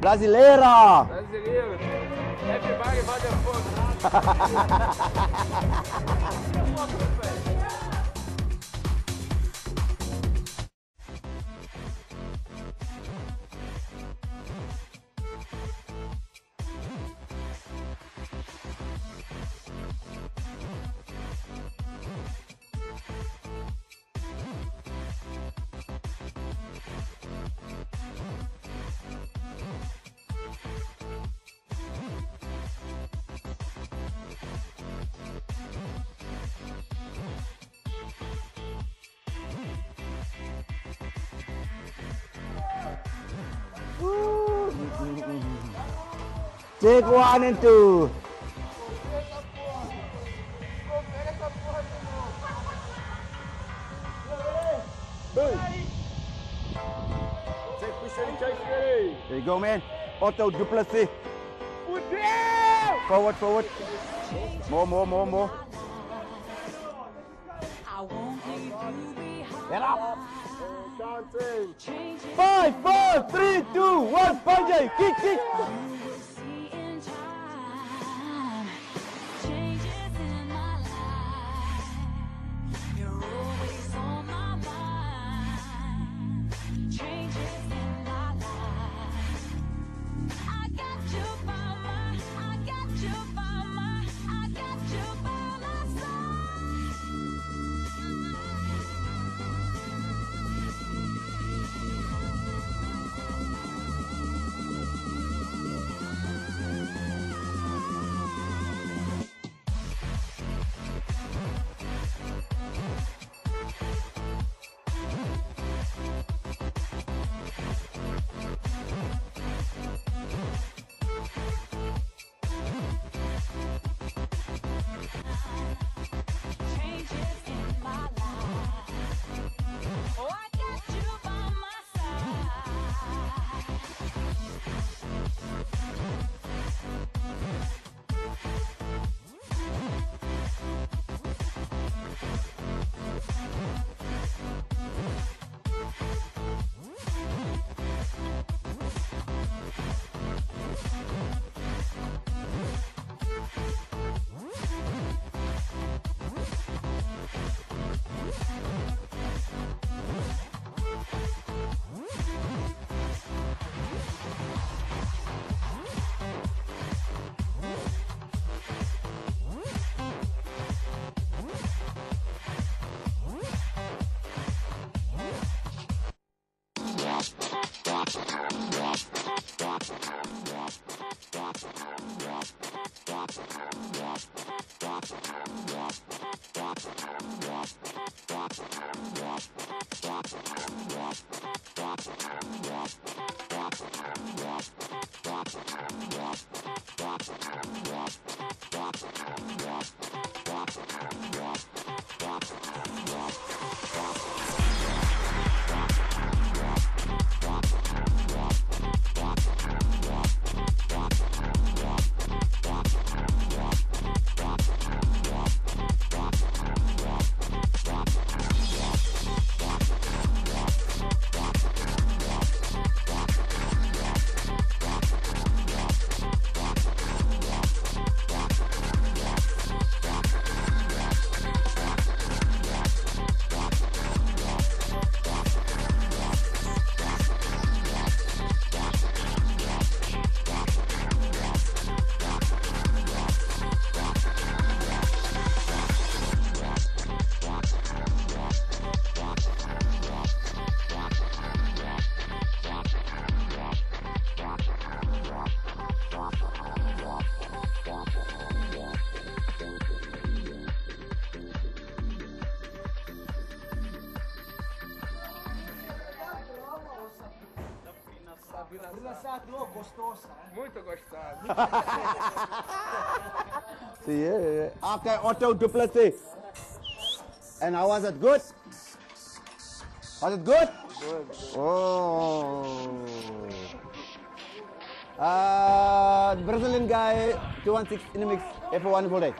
Brasileira! Brasileiro. Everybody motherfucker. Take one and two. Check puxa aí, check aí. There you go, man. Otto Duplessis. Forward, forward. More, more, more, more. Get up. Five, four, three, two, one. Punch Kick, kick. Engraçado, gostosa. Muito gostado. See, yeah, yeah, yeah. Okay, Otto Duplessis. And how was it? Good? Was it good? Good. Oh. Uh, Brazilian guy, 216 in the mix. Have a wonderful day.